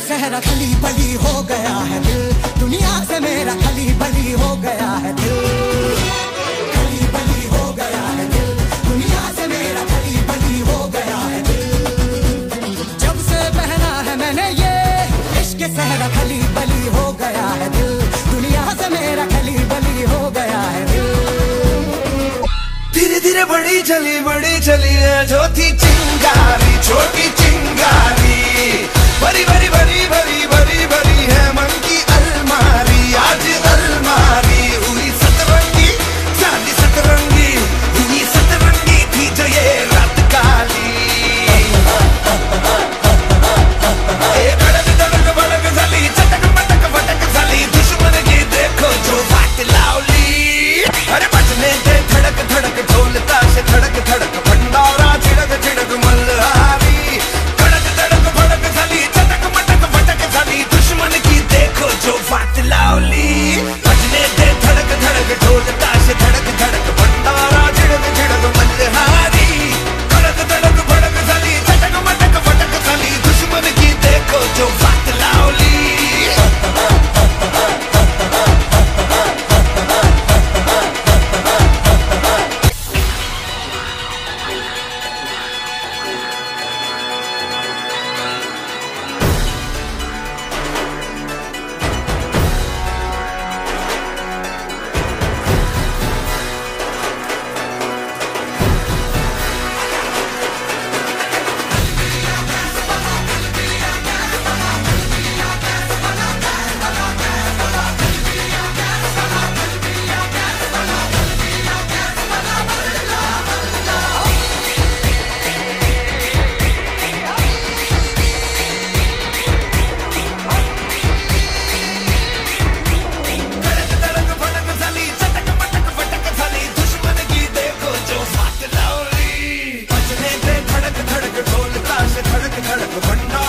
सहरा खली बली हो गया है दिल। दुनिया से मेरा खली बली हो गया है दिल। दुनिया से मेरा खली बली हो गया है जब से पहना है मैंने ये खली हो गया है दिल। दुनिया से मेरा खली बली हो गया है दिल। धीरे धीरे बड़ी चली बड़ी चली जो थी चिंगारी, छोटी Look under.